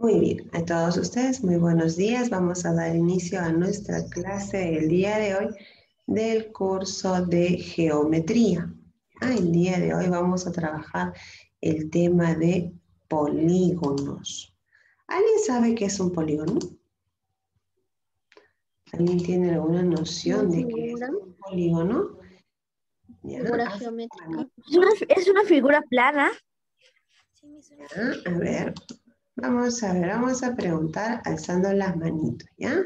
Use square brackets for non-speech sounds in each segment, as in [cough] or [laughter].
Muy bien, a todos ustedes muy buenos días. Vamos a dar inicio a nuestra clase del día de hoy del curso de geometría. Ah, el día de hoy vamos a trabajar el tema de polígonos. ¿Alguien sabe qué es un polígono? ¿Alguien tiene alguna noción de qué es un polígono? Figura geométrica. Es una, figura plana. a ver, Vamos a ver, vamos a preguntar alzando las manitos, ¿ya?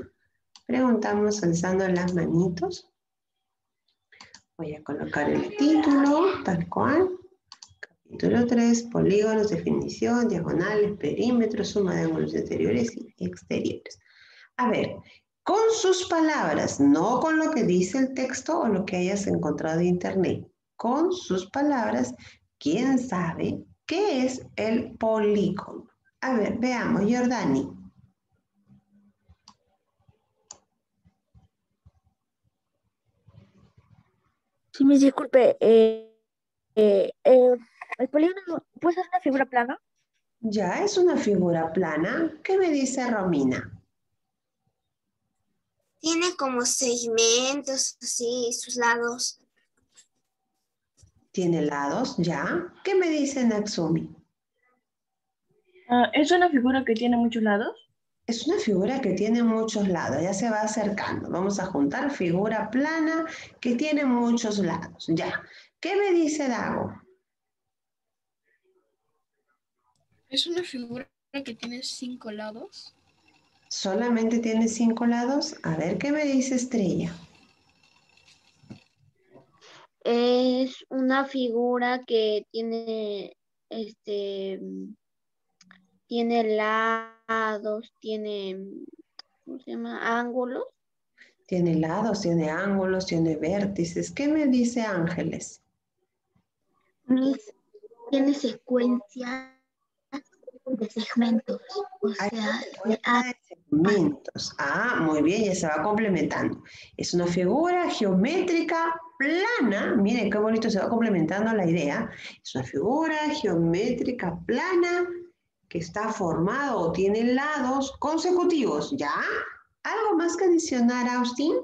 Preguntamos alzando las manitos. Voy a colocar el título, tal cual. Capítulo 3, polígonos, definición, diagonales, perímetros, suma de ángulos interiores y exteriores. A ver, con sus palabras, no con lo que dice el texto o lo que hayas encontrado en internet. Con sus palabras, ¿quién sabe qué es el polígono? A ver, veamos, Jordani. Sí, me disculpe. Eh, eh, eh, ¿El polígono puede ser una figura plana? Ya, es una figura plana. ¿Qué me dice Romina? Tiene como segmentos, así, sus lados. Tiene lados, ya. ¿Qué me dice Natsumi? Ah, ¿Es una figura que tiene muchos lados? Es una figura que tiene muchos lados, ya se va acercando. Vamos a juntar figura plana que tiene muchos lados. Ya. ¿Qué me dice Dago? ¿Es una figura que tiene cinco lados? ¿Solamente tiene cinco lados? A ver, ¿qué me dice Estrella? Es una figura que tiene este tiene lados, tiene, ¿cómo se llama? Ángulos. Tiene lados, tiene ángulos, tiene vértices. ¿Qué me dice Ángeles? tiene secuencia de segmentos. O sea, de segmentos. Ah, muy bien, ya se va complementando. Es una figura geométrica plana. Miren qué bonito se va complementando la idea. Es una figura geométrica plana que está formado o tiene lados consecutivos, ¿ya? ¿Algo más que adicionar, Austin?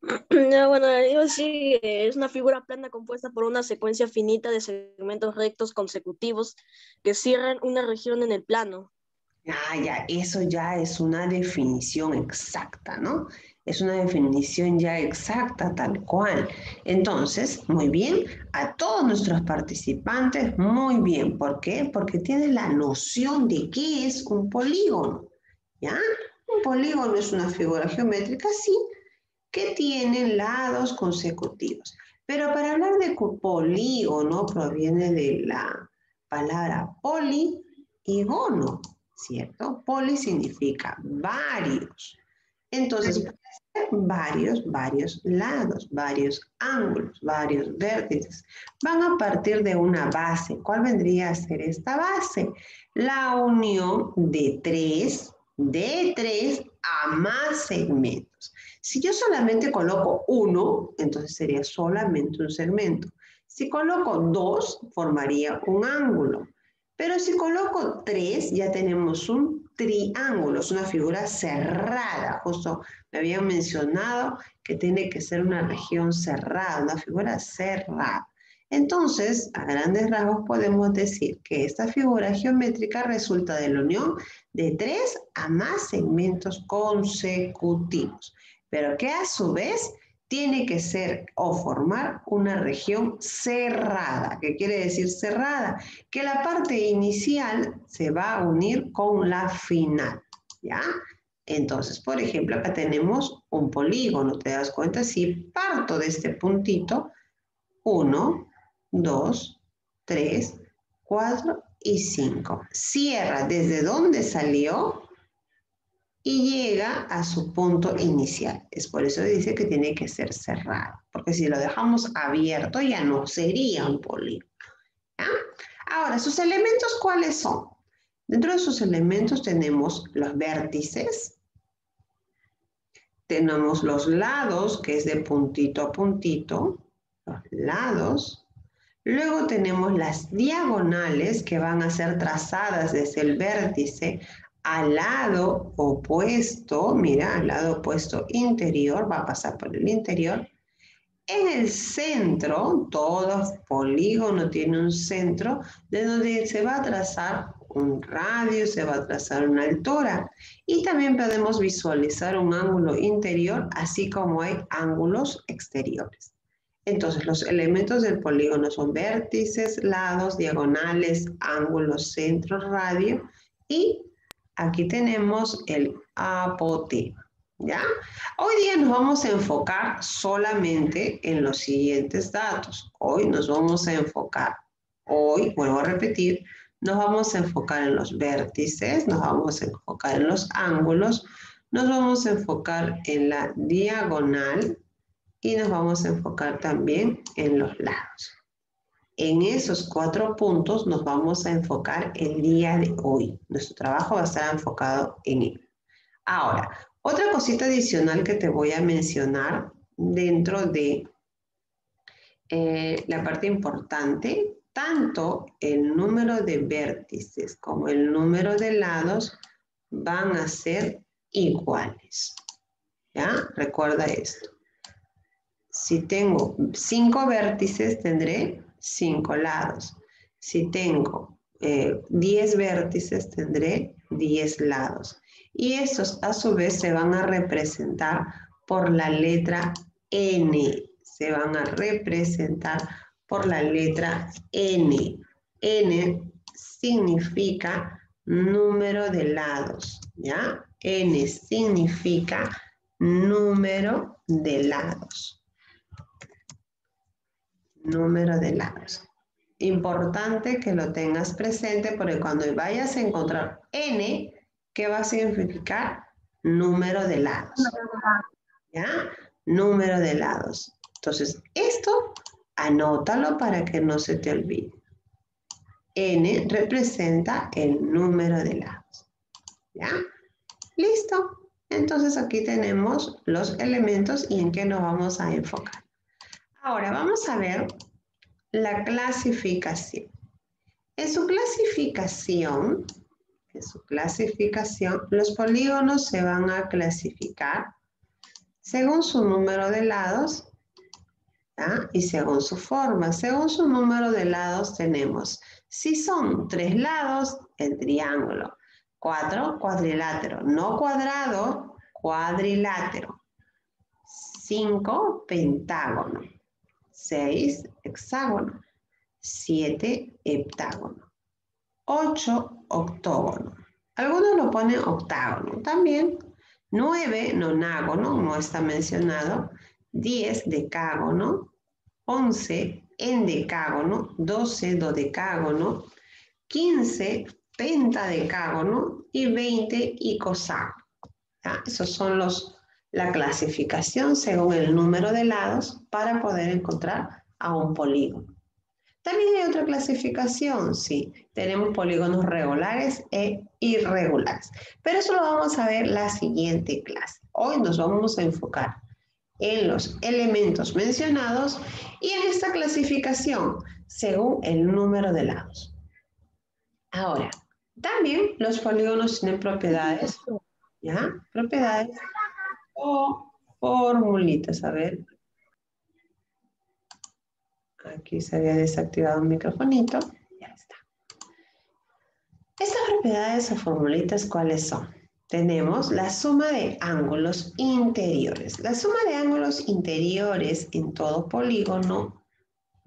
No, [clears throat] bueno, digo sí, es una figura plana compuesta por una secuencia finita de segmentos rectos consecutivos que cierran una región en el plano. Ah, ya, eso ya es una definición exacta, ¿no? Es una definición ya exacta, tal cual. Entonces, muy bien, a todos nuestros participantes, muy bien. ¿Por qué? Porque tienen la noción de qué es un polígono. ¿Ya? Un polígono es una figura geométrica, sí, que tiene lados consecutivos. Pero para hablar de polígono proviene de la palabra poli y gono, ¿cierto? Poli significa varios. Entonces, varios, varios lados, varios ángulos, varios vértices. Van a partir de una base. ¿Cuál vendría a ser esta base? La unión de tres, de tres a más segmentos. Si yo solamente coloco uno, entonces sería solamente un segmento. Si coloco dos, formaría un ángulo. Pero si coloco tres, ya tenemos un triángulo, es una figura cerrada. Justo me habían mencionado que tiene que ser una región cerrada, una figura cerrada. Entonces, a grandes rasgos podemos decir que esta figura geométrica resulta de la unión de tres a más segmentos consecutivos, pero que a su vez tiene que ser o formar una región cerrada. ¿Qué quiere decir cerrada? Que la parte inicial se va a unir con la final, ¿ya? Entonces, por ejemplo, acá tenemos un polígono, ¿te das cuenta? Si parto de este puntito, 1, 2, 3, 4 y 5. Cierra desde donde salió y llega a su punto inicial. Es por eso dice que tiene que ser cerrado, porque si lo dejamos abierto ya no sería un polígono. Ahora, ¿sus elementos cuáles son? Dentro de sus elementos tenemos los vértices, tenemos los lados, que es de puntito a puntito, los lados, Luego tenemos las diagonales que van a ser trazadas desde el vértice al lado opuesto, mira, al lado opuesto interior, va a pasar por el interior. En el centro, todo polígono tiene un centro de donde se va a trazar un radio, se va a trazar una altura. Y también podemos visualizar un ángulo interior, así como hay ángulos exteriores. Entonces, los elementos del polígono son vértices, lados, diagonales, ángulos, centro, radio y aquí tenemos el apoteo. ¿Ya? Hoy día nos vamos a enfocar solamente en los siguientes datos. Hoy nos vamos a enfocar, hoy, vuelvo a repetir, nos vamos a enfocar en los vértices, nos vamos a enfocar en los ángulos, nos vamos a enfocar en la diagonal y nos vamos a enfocar también en los lados. En esos cuatro puntos nos vamos a enfocar el día de hoy. Nuestro trabajo va a estar enfocado en ello. Ahora, otra cosita adicional que te voy a mencionar dentro de eh, la parte importante tanto el número de vértices como el número de lados van a ser iguales. ¿Ya? Recuerda esto. Si tengo cinco vértices, tendré cinco lados. Si tengo 10 eh, vértices, tendré 10 lados. Y esos a su vez se van a representar por la letra N. Se van a representar por la letra N. N significa número de lados, ¿ya? N significa número de lados. Número de lados. Importante que lo tengas presente porque cuando vayas a encontrar N, ¿qué va a significar? Número de lados. ¿Ya? Número de lados. Entonces, esto Anótalo para que no se te olvide. N representa el número de lados. ¿Ya? Listo. Entonces aquí tenemos los elementos y en qué nos vamos a enfocar. Ahora vamos a ver la clasificación. En su clasificación, en su clasificación, los polígonos se van a clasificar según su número de lados y según su forma, según su número de lados tenemos, si son tres lados, el triángulo, cuatro, cuadrilátero, no cuadrado, cuadrilátero, cinco, pentágono, seis, hexágono, siete, heptágono, ocho, octógono. Algunos lo ponen octágono también. Nueve, nonágono, no está mencionado. 10 decágono, 11 endecágono, 12 dodecágono, 15 pentadecágono y 20 icoságono. Esos son los, la clasificación según el número de lados para poder encontrar a un polígono. También hay otra clasificación, sí. Tenemos polígonos regulares e irregulares. Pero eso lo vamos a ver la siguiente clase. Hoy nos vamos a enfocar en los elementos mencionados y en esta clasificación según el número de lados. Ahora, también los polígonos tienen propiedades, ¿ya? Propiedades o formulitas. A ver. Aquí se había desactivado un microfonito. Ya está. Estas propiedades o formulitas, ¿cuáles son? tenemos la suma de ángulos interiores. La suma de ángulos interiores en todo polígono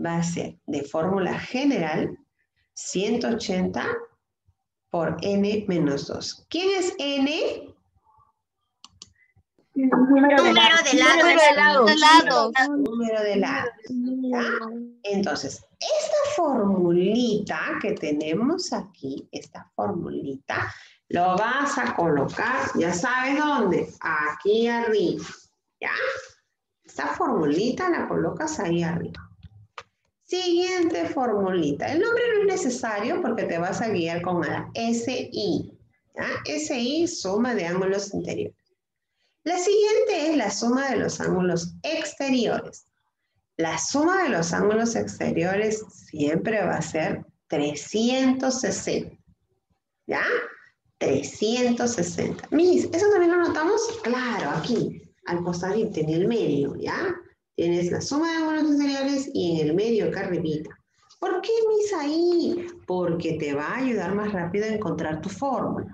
va a ser de fórmula general 180 por n menos 2. ¿Quién es n? Número de lados. Número de lados. Entonces, esta formulita que tenemos aquí, esta formulita, lo vas a colocar, ya sabes dónde, aquí arriba, ¿ya? Esta formulita la colocas ahí arriba. Siguiente formulita. El nombre no es necesario porque te vas a guiar con la SI. ¿ya? SI, suma de ángulos interiores. La siguiente es la suma de los ángulos exteriores. La suma de los ángulos exteriores siempre va a ser 360. ¿Ya? 360. Mis, ¿eso también lo notamos? Claro, aquí, al costadito, en el medio, ¿ya? Tienes la suma de ángulos exteriores y en el medio acá arribita. ¿Por qué mis ahí? Porque te va a ayudar más rápido a encontrar tu fórmula.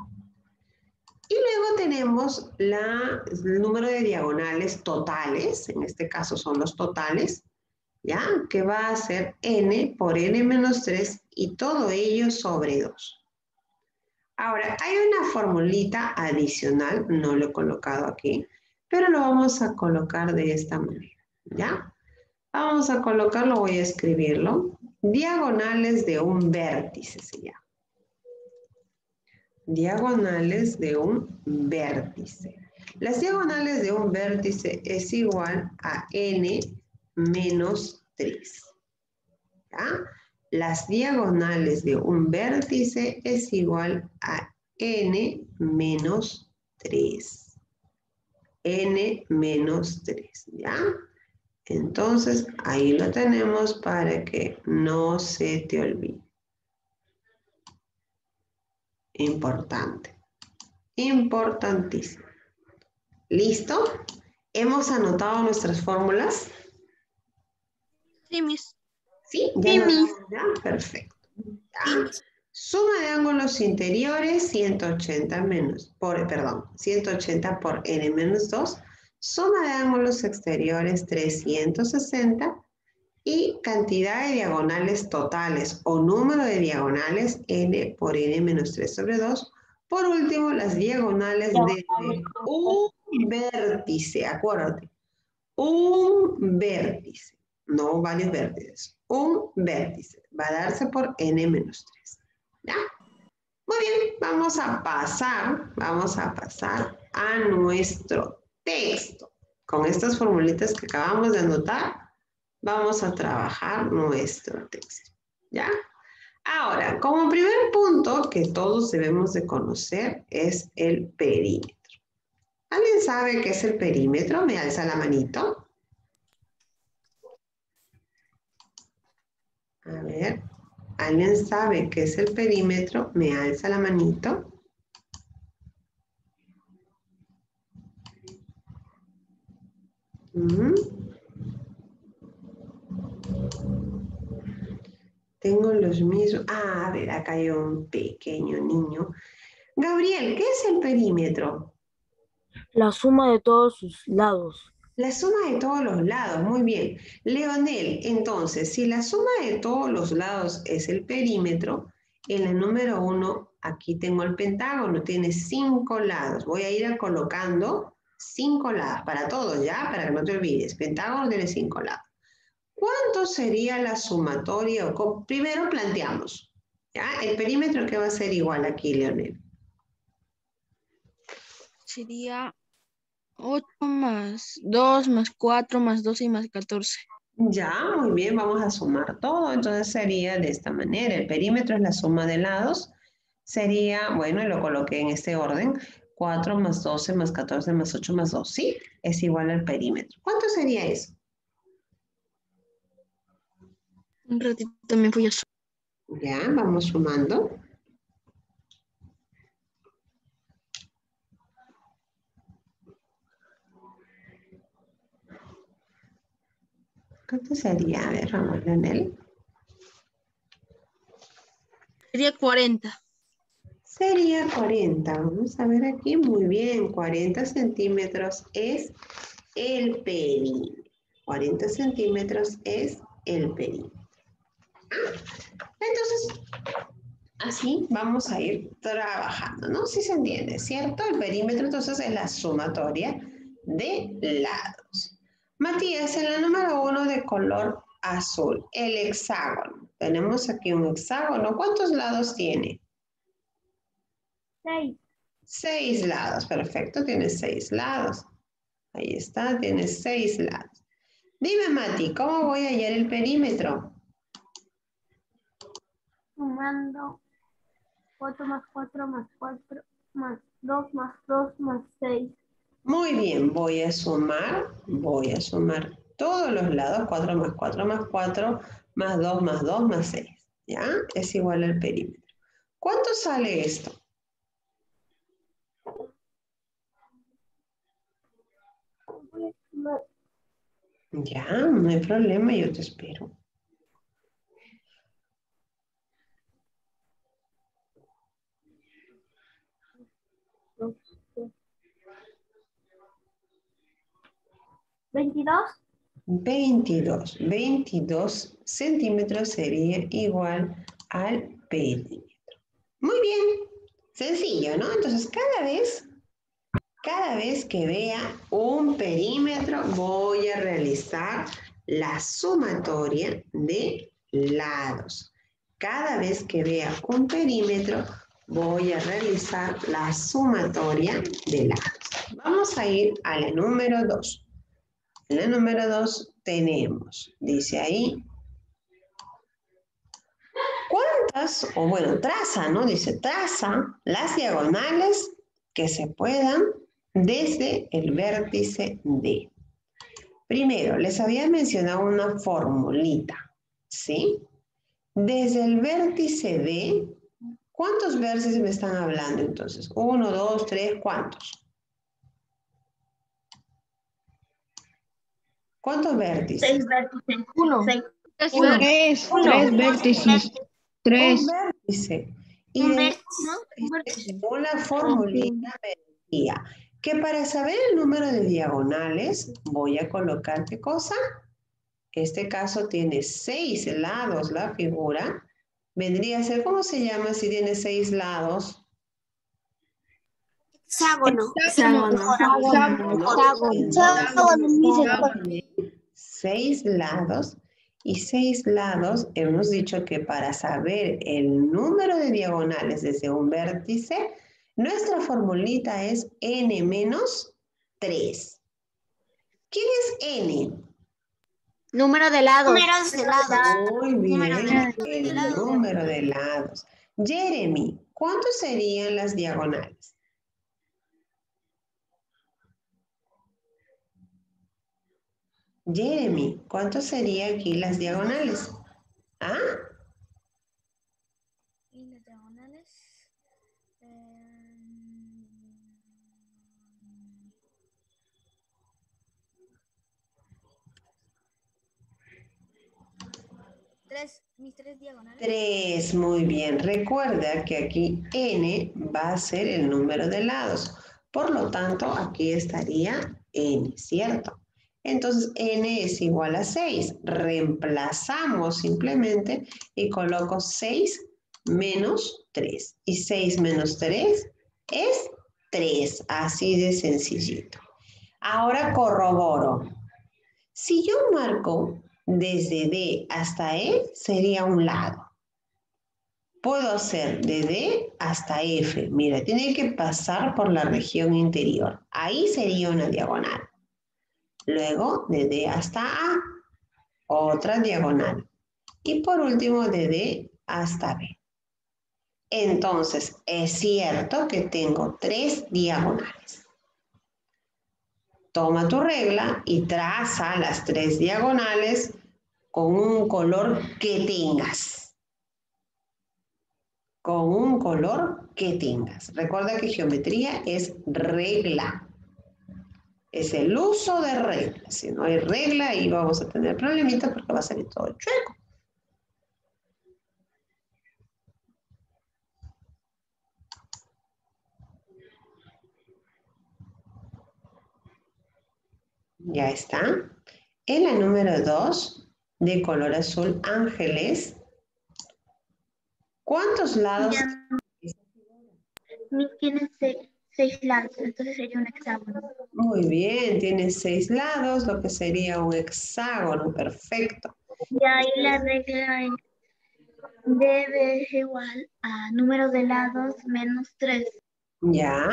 Y luego tenemos la, el número de diagonales totales, en este caso son los totales, ¿ya? Que va a ser n por n menos 3 y todo ello sobre 2. Ahora, hay una formulita adicional, no lo he colocado aquí, pero lo vamos a colocar de esta manera, ¿ya? Vamos a colocarlo, voy a escribirlo. Diagonales de un vértice se llama. Diagonales de un vértice. Las diagonales de un vértice es igual a n menos 3. ¿Ya? Las diagonales de un vértice es igual a n menos 3. n menos 3, ¿ya? Entonces, ahí lo tenemos para que no se te olvide. Importante. Importantísimo. ¿Listo? ¿Hemos anotado nuestras fórmulas? Sí, mis. ¿Sí? ¿Ya ¿Ya? Perfecto. Suma de ángulos interiores 180 menos, por, perdón, 180 por n menos 2 suma de ángulos exteriores 360 y cantidad de diagonales totales o número de diagonales n por n menos 3 sobre 2. Por último, las diagonales de un vértice, acuérdate, un vértice, no varios vértices, un vértice va a darse por n menos 3. ¿Ya? Muy bien, vamos a pasar, vamos a pasar a nuestro texto. Con estas formulitas que acabamos de anotar, vamos a trabajar nuestro texto. ¿Ya? Ahora, como primer punto que todos debemos de conocer es el perímetro. ¿Alguien sabe qué es el perímetro? ¿Me alza la manito? A ver, ¿alguien sabe qué es el perímetro? ¿Me alza la manito? Tengo los mismos. Ah, a ver, acá hay un pequeño niño. Gabriel, ¿qué es el perímetro? La suma de todos sus lados. La suma de todos los lados, muy bien. Leonel, entonces, si la suma de todos los lados es el perímetro, en la número uno, aquí tengo el pentágono, tiene cinco lados. Voy a ir colocando cinco lados, para todos, ¿ya? Para que no te olvides. Pentágono tiene cinco lados. ¿Cuánto sería la sumatoria? Primero planteamos, ¿ya? El perímetro que va a ser igual aquí, Leonel. Sería 8 más 2 más 4 más 12 y más 14. Ya, muy bien, vamos a sumar todo. Entonces sería de esta manera. El perímetro es la suma de lados. Sería, bueno, lo coloqué en este orden. 4 más 12 más 14 más 8 más 2, ¿sí? Es igual al perímetro. ¿Cuánto sería eso? Un ratito también voy a sumar. Ya, vamos sumando. ¿Cuánto sería? A ver, vamos, Leonel. Sería 40. Sería 40. Vamos a ver aquí. Muy bien. 40 centímetros es el perímetro. 40 centímetros es el perímetro. Entonces, así vamos a ir trabajando, ¿no? Si se entiende, ¿cierto? El perímetro entonces es la sumatoria de lados. Matías, en la número uno de color azul, el hexágono. Tenemos aquí un hexágono. ¿Cuántos lados tiene? Seis. Seis lados, perfecto, tiene seis lados. Ahí está, tiene seis lados. Dime, Mati, ¿cómo voy a hallar el perímetro? Sumando 4 más 4 más 4 más 2 más 2 más 6. Muy bien, voy a sumar, voy a sumar Todos los lados, 4 más 4 más 4, más 2 más 2 más 6. ¿Ya? Es igual al perímetro. ¿Cuánto sale esto? Ya, no hay problema, yo te espero. ¿22? 22. 22 centímetros sería igual al perímetro. Muy bien. Sencillo, ¿no? Entonces, cada vez, cada vez que vea un perímetro, voy a realizar la sumatoria de lados. Cada vez que vea un perímetro, voy a realizar la sumatoria de lados. Vamos a ir a la número 2. En la número 2 tenemos, dice ahí, ¿cuántas, o bueno, traza, ¿no? Dice, traza las diagonales que se puedan desde el vértice D. Primero, les había mencionado una formulita, ¿sí? Desde el vértice D, ¿cuántos vértices me están hablando entonces? Uno, dos, tres, ¿cuántos? ¿Cuántos vértices? Seis vértices. Uno. Seis. Uno. Tres, tres vértices. Tres. Un vértice. Y Un de- vértice, ¿no? Un vértice. una formulita me decía que para saber el número de diagonales voy a colocar qué cosa. Este caso tiene seis lados la figura. Vendría a ser, ¿cómo se llama si tiene seis lados? Hexágono. Seis lados y seis lados hemos dicho que para saber el número de diagonales desde un vértice, nuestra formulita es n menos 3. ¿Quién es n? Número de lados. Números de lados. Muy bien, Número de el lados. número de lados. Jeremy, ¿cuántos serían las diagonales? Jeremy, ¿cuántos serían aquí las diagonales? ¿Ah? Y las diagonales. Tres, mis tres diagonales. 3, muy bien. Recuerda que aquí n va a ser el número de lados. Por lo tanto, aquí estaría n, ¿cierto? Entonces, n es igual a 6. Reemplazamos simplemente y coloco 6 menos 3. Y 6 menos 3 es 3. Así de sencillito. Ahora corroboro. Si yo marco desde D hasta E, sería un lado. Puedo hacer de D hasta F. Mira, tiene que pasar por la región interior. Ahí sería una diagonal. Luego, de D hasta A, otra diagonal. Y por último, de D hasta B. Entonces, es cierto que tengo tres diagonales. Toma tu regla y traza las tres diagonales con un color que tengas. Con un color que tengas. Recuerda que geometría es regla. Es el uso de reglas. Si no hay regla, ahí vamos a tener problemitas porque va a salir todo chueco. Ya está. En la número 2, de color azul, ángeles. ¿Cuántos lados? Tiene seis, seis lados, entonces sería un hexágono. Muy bien, tiene seis lados, lo que sería un hexágono, perfecto. Y ahí la regla es debe es igual a número de lados menos 3. ¿Ya?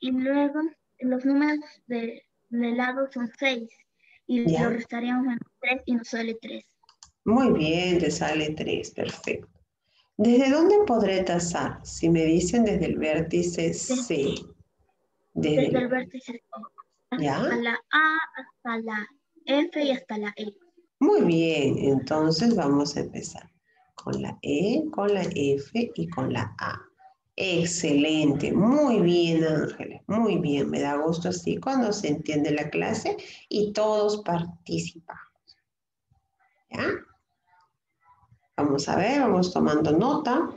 Y luego los números de, de lados son 6. Y Ya. lo restaríamos menos 3 y nos sale 3. Muy bien, te sale 3, perfecto. ¿Desde dónde podré trazar? Si me dicen desde el vértice C. Desde Desde el vértice ¿Ya? hasta la A, hasta la F y hasta la E. Muy bien, entonces vamos a empezar con la E, con la F y con la A. Excelente, muy bien Ángeles, muy bien, me da gusto así cuando se entiende la clase y todos participamos. ¿Ya? Vamos a ver, vamos tomando nota.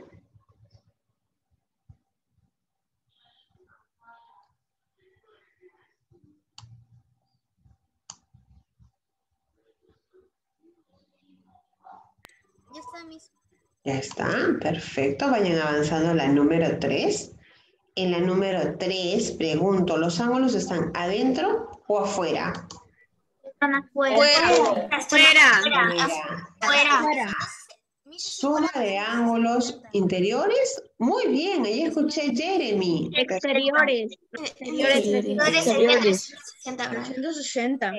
Ya está, mis. Ya está, perfecto. Vayan avanzando a la número 3. En la número 3, pregunto, ¿los ángulos están adentro o afuera? Están afuera. Fuera. Fuera. Fuera. Suma de ángulos interiores. Muy bien, ahí escuché Jeremy. Exteriores. Exteriores. Exteriores. 60 grados. 160.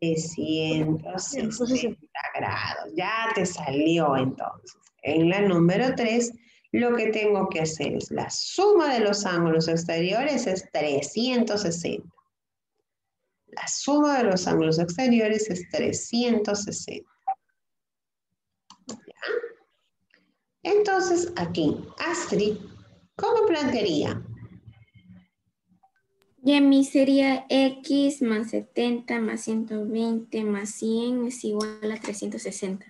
360 grados. Ya te salió entonces. En la número 3, lo que tengo que hacer es la suma de los ángulos exteriores es 360. La suma de los ángulos exteriores es 360. Entonces, aquí, Astrid, ¿cómo plantearía? Y en mí sería X más 70 más 120 más 100 es igual a 360.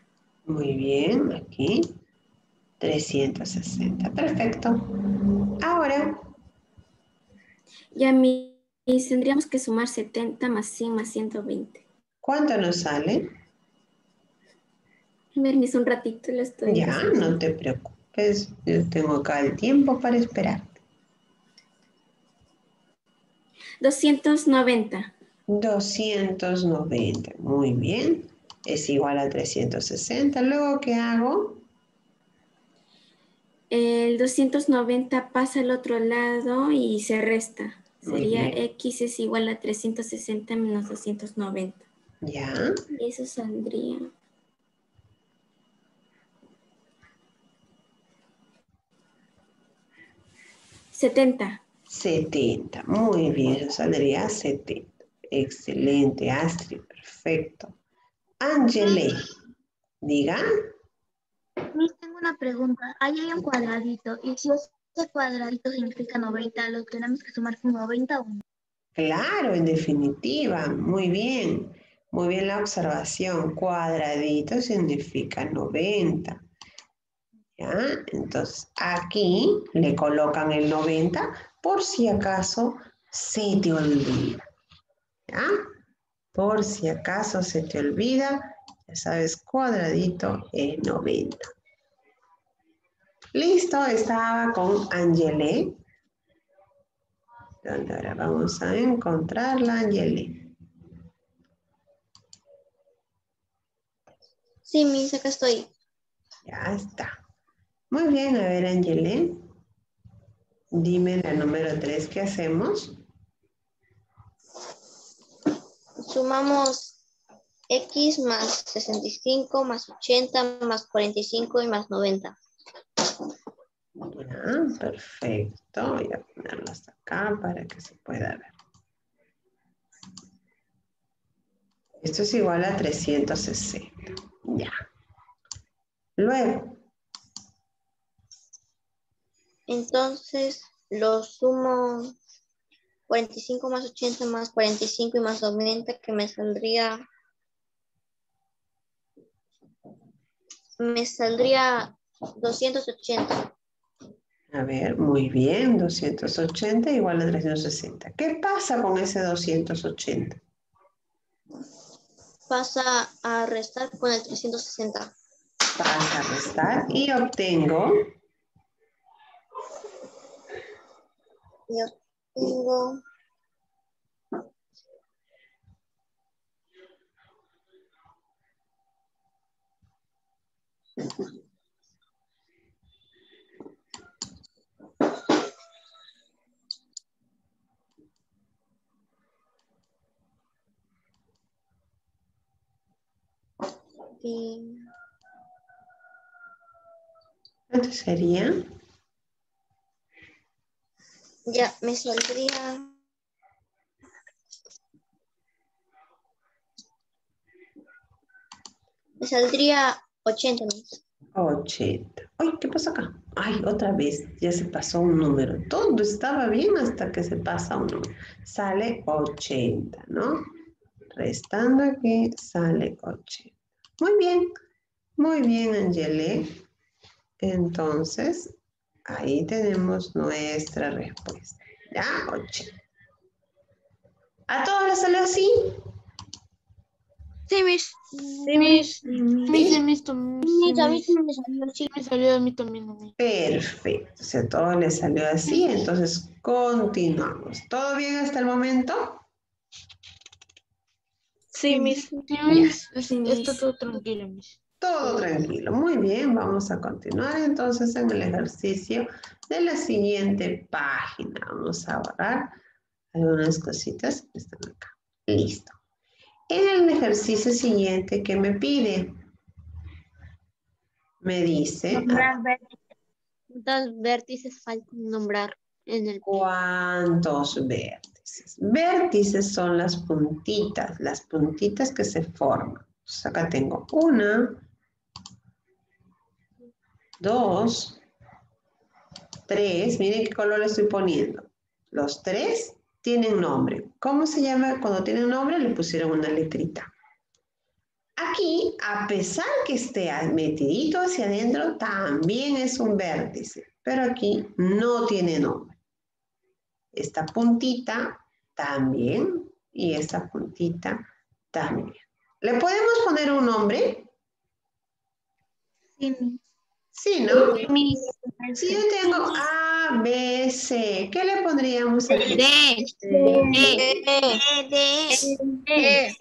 Muy bien, aquí. 360. Perfecto. Ahora, Y a mí tendríamos que sumar 70 más 100 más 120. ¿cuánto nos sale? Mis un ratito lo estoy Ya, haciendo. no te preocupes. Yo tengo acá el tiempo para esperar. 290. 290. Muy bien. Es igual a 360. Luego, ¿qué hago? El 290 pasa al otro lado y se resta. Sería. X es igual a 360 menos 290. Ya. Y eso saldría. ¿70? 70. Muy bien. Saldría 70. Excelente, Astrid. Perfecto. Angele. Diga. Miss, tengo una pregunta. Ahí hay un cuadradito. Y si ese cuadradito significa 90, ¿lo tenemos que sumar con 90 o no? Claro, en definitiva, muy bien, muy bien la observación. Cuadradito significa 90. ¿Ya? Entonces, aquí le colocan el 90 por si acaso se te olvida. ¿Ya? Por si acaso se te olvida, ya sabes, cuadradito es 90. Listo, estaba con Angele. ¿Dónde ahora vamos a encontrarla, Angeli? Sí, mis, acá estoy. Ya está. Muy bien, a ver, Angeli. Dime la número 3, ¿qué hacemos? Sumamos X más 65 más 80 más 45 y más 90. Ya, perfecto. Voy a ponerlo hasta acá para que se pueda ver. Esto es igual a 360. Ya. Luego, Entonces, lo sumo 45 más 80 más 45 y más 90 que me saldría... Me saldría 280. a ver, muy bien, 280 igual a 360. ¿Qué pasa con ese 280? Pasa a restar con el 360. Pasa a restar y obtengo Yo tengo ¿Cuánto sería? Ya, me saldría... Me saldría 80 80. Ay, ¿qué pasa acá? Ay, otra vez, ya se pasó un número. Todo estaba bien hasta que se pasa un número. Sale 80, ¿no? Restando aquí, sale 80. Muy bien. Muy bien, Angele. Entonces, ahí tenemos nuestra respuesta. ¿Ya? 80. ¿A todos les salió así? Sí, Miss. Sí. Miss, sí, tam- sí, a me salió. Sí, me salió a mí también. a. Perfecto. O sea, todo le salió así. Entonces, continuamos. ¿Todo bien hasta el momento? Sí, Miss. Sí, Sí, Está todo tranquilo, Miss. Todo tranquilo. Muy bien, vamos a continuar entonces en el ejercicio de la siguiente página. Vamos a borrar algunas cositas que están acá. Listo. En el ejercicio siguiente, ¿qué me pide? Me dice ¿Cuántos vértices faltan nombrar en el cuántos vértices. Vértices son las puntitas, las puntitas que se forman. Entonces acá tengo una, dos, tres. Miren qué color le estoy poniendo. Los tres tienen nombre. ¿Cómo se llama? Cuando tienen nombre le pusieron una letrita. Aquí, a pesar que esté metidito hacia adentro, también es un vértice, pero aquí no tiene nombre. Esta puntita también y esta puntita también. ¿Le podemos poner un nombre? Sí. Sí, ¿no? Si yo tengo A, B, C, ¿qué le pondríamos aquí? D, E, F, E,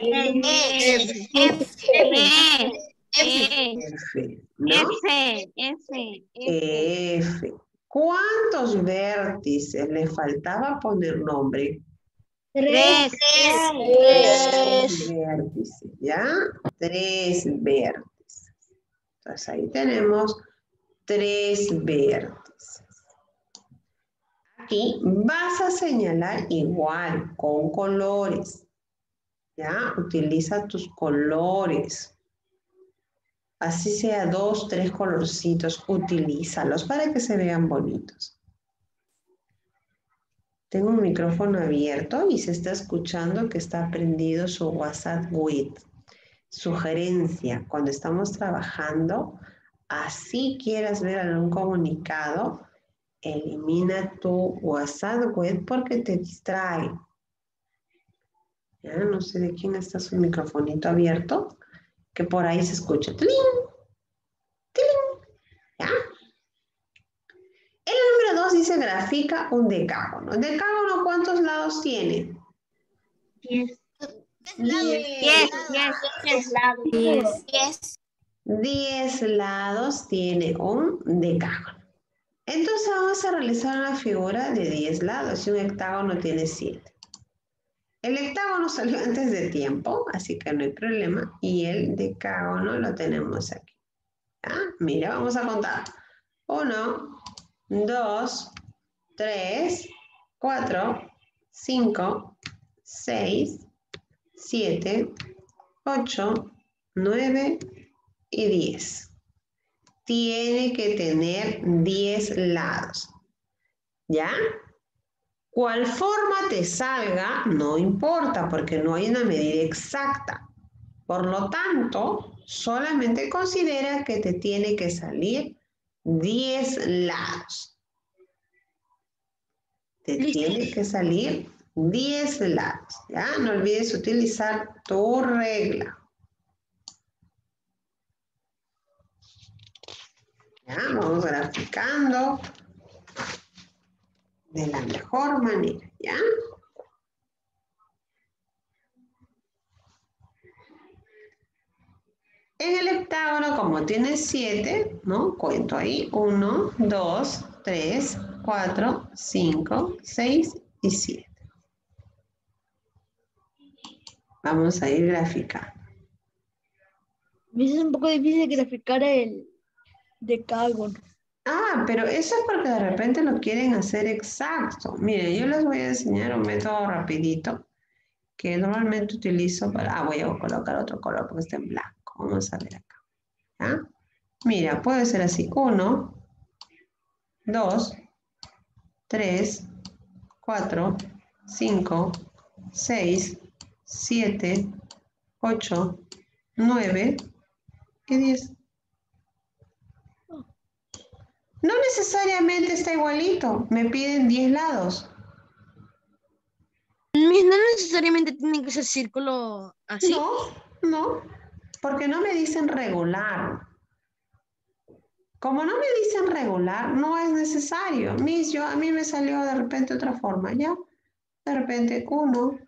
F, ¿no? F, F, F. ¿Cuántos vértices le faltaba poner nombre? tres, Tres vértices, ¿ya? Tres vértices. Entonces ahí tenemos tres vértices. Aquí vas a señalar igual, con colores. ¿Ya? Utiliza tus colores. Así sea dos, tres colorcitos, utilízalos para que se vean bonitos. Tengo un micrófono abierto y se está escuchando que está prendido su WhatsApp with. Sugerencia, cuando estamos trabajando, así quieras ver algún comunicado, elimina tu WhatsApp web porque te distrae. Ya no sé de quién está su microfonito abierto, que por ahí se escucha. ¡Tling! ¡Tling! ¿Ya? El número 2 dice grafica un decágono. ¿El decágono cuántos lados tiene? Diez. diez, diez, diez, Diez. 10 lados tiene un decágono. Entonces vamos a realizar una figura de 10 lados y un hectágono tiene 7. El hectágono salió [laughs] antes de tiempo, así que no hay problema. Y el decágono lo tenemos aquí. ¿Ya? Mira, vamos a contar. 1, 2, 3, 4, 5, 6, 7, 8, 9 y 10. Tiene que tener 10 lados. ¿Ya? Cual forma te salga, no importa porque no hay una medida exacta. Por lo tanto, solamente considera que te tiene que salir 10 lados. Te tiene que salir 10 lados. ¿Ya? No olvides utilizar tu regla. Vamos graficando de la mejor manera, ¿ya? En el hectágono, como tiene 7, ¿no? Cuento ahí. 1, 2, 3, 4, 5, 6 y 7. Vamos a ir graficando. Es un poco difícil graficar el decágono. Ah, pero eso es porque de repente lo quieren hacer exacto. Miren, yo les voy a enseñar un método rapidito que normalmente utilizo para... Ah, voy a colocar otro color porque está en blanco. Vamos a ver acá. ¿Ya? Mira, puede ser así. Uno, dos, tres, cuatro, cinco, seis, siete, ocho, nueve y diez. No necesariamente está igualito. Me piden 10 lados. No necesariamente tiene que ser círculo así. No, no. Porque no me dicen regular. Como no me dicen regular, no es necesario. Miss, yo, a mí me salió de repente otra forma, ¿ya? De repente, uno.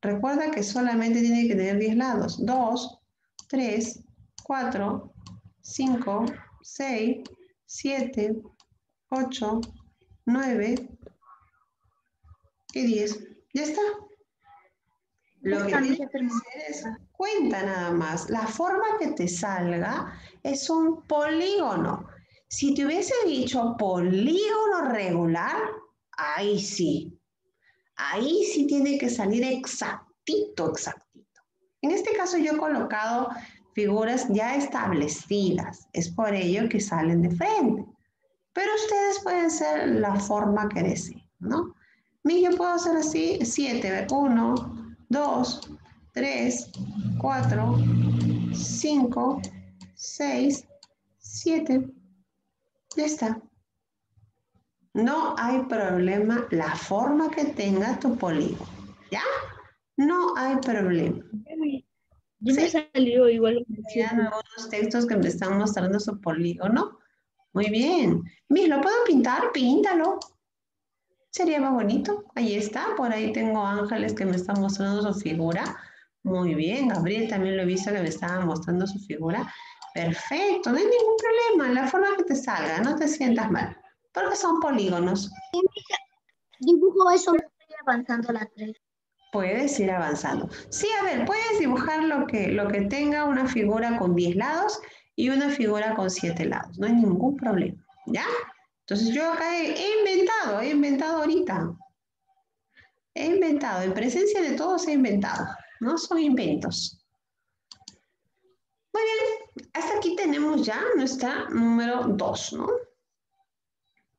Recuerda que solamente tiene que tener 10 lados. Dos, tres, cuatro, cinco, seis, 7, 8, 9 y 10. Ya está. Lo que tienes que hacer es cuenta nada más. La forma que te salga es un polígono. Si te hubiese dicho polígono regular, ahí sí. Ahí sí tiene que salir exactito, exactito. En este caso yo he colocado figuras ya establecidas. Es por ello que salen de frente. Pero ustedes pueden ser la forma que deseen, ¿no? Yo puedo hacer así, 7, 1, 2, 3, 4, 5, 6, 7. Ya está. No hay problema la forma que tenga tu polígono. ¿Ya? No hay problema. Ya me salió igual. Vean algunos textos que me están mostrando su polígono. Muy bien. Miss, ¿lo puedo pintar? Píntalo. Sería más bonito. Ahí está. Por ahí tengo ángeles que me están mostrando su figura. Muy bien. Gabriel también lo he visto que me estaba mostrando su figura. Perfecto. No hay ningún problema. La forma que te salga. No te sientas mal. Porque son polígonos. Dibujo eso. Estoy avanzando la 3. Puedes ir avanzando. Sí, a ver, puedes dibujar lo que, lo que tenga una figura con 10 lados y una figura con 7 lados. No hay ningún problema, ¿ya? Entonces yo acá he, inventado, he inventado ahorita. He inventado, en presencia de todos he inventado. No son inventos. Muy bien, hasta aquí tenemos ya nuestra número 2, ¿no?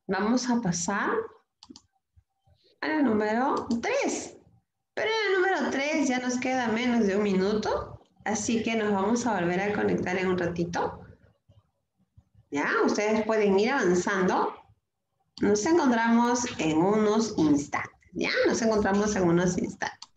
Vamos a pasar a la número 3. Pero en el número 3 ya nos queda menos de un minuto, así que nos vamos a volver a conectar en un ratito. Ya, ustedes pueden ir avanzando. Nos encontramos en unos instantes. Ya, nos encontramos en unos instantes.